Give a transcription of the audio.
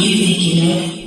you think you know.